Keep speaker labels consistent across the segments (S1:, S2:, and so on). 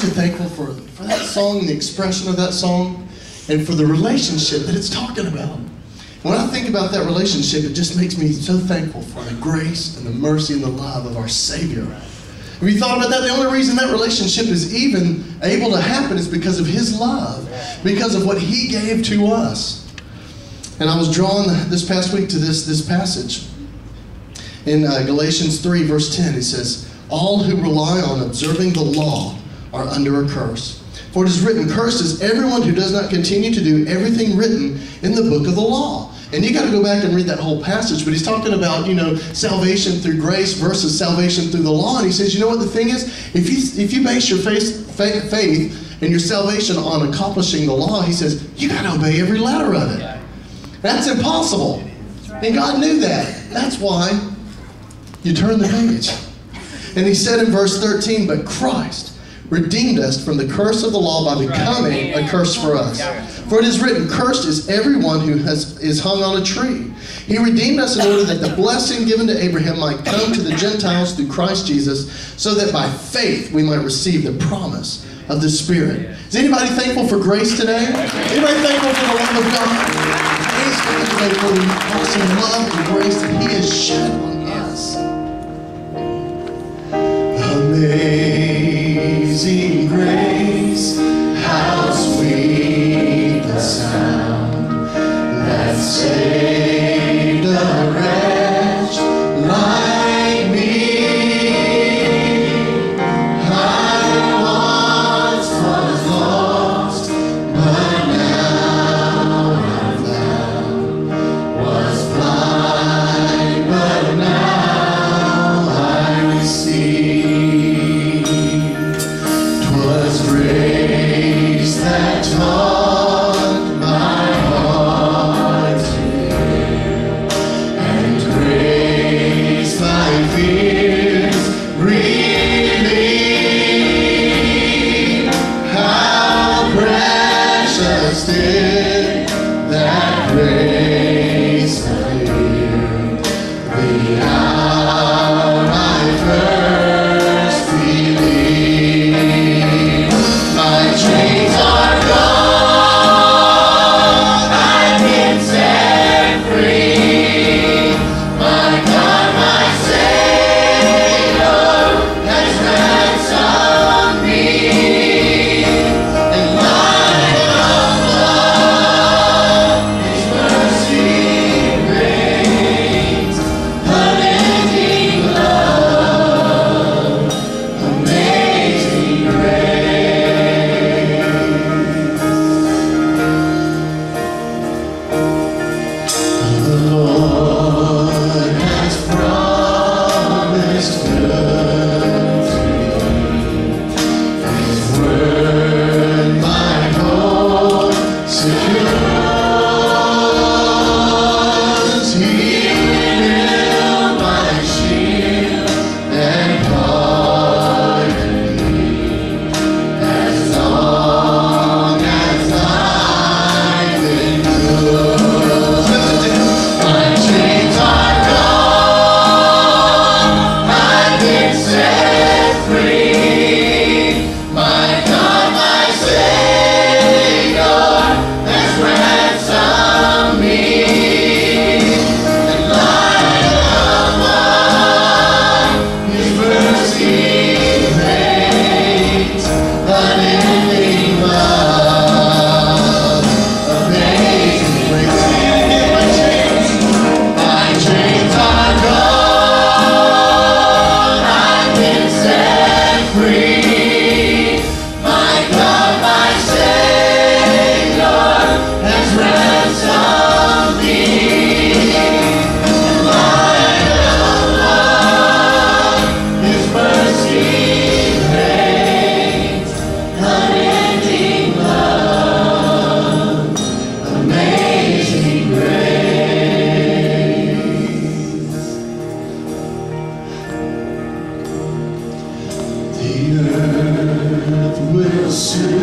S1: Aren't thankful for, for that song, the expression of that song, and for the relationship that it's talking about? When I think about that relationship, it just makes me so thankful for the grace and the mercy and the love of our Savior. Have you thought about that? The only reason that relationship is even able to happen is because of His love, because of what He gave to us. And I was drawn this past week to this, this passage. In uh, Galatians 3, verse 10, it says, All who rely on observing the law are under a curse. For it is written, Cursed is everyone who does not continue to do everything written in the book of the law. And you got to go back and read that whole passage, but he's talking about, you know, salvation through grace versus salvation through the law. And he says, you know what the thing is? If you, if you base your faith, faith, and your salvation on accomplishing the law, he says, you got to obey every letter of it. That's impossible. And God knew that. That's why you turn the page. And he said in verse 13, but Christ redeemed us from the curse of the law by becoming a curse for us. For it is written, Cursed is everyone who has, is hung on a tree. He redeemed us in order that the blessing given to Abraham might come to the Gentiles through Christ Jesus, so that by faith we might receive the promise of the Spirit. Is anybody thankful for grace today? Anybody thankful for the love of God? Praise God for the awesome love and grace that He has shed on precious will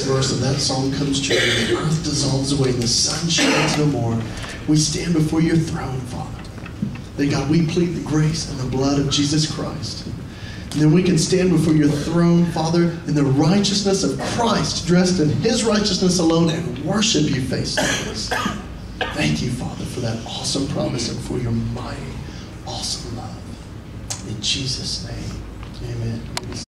S1: verse of that song comes true, the earth dissolves away the sun shines no more, we stand before your throne, Father. That God, we plead the grace and the blood of Jesus Christ. And then we can stand before your throne, Father, in the righteousness of Christ, dressed in his righteousness alone, and worship you face to face. Thank you, Father, for that awesome promise and for your mighty, awesome love. In Jesus' name, amen.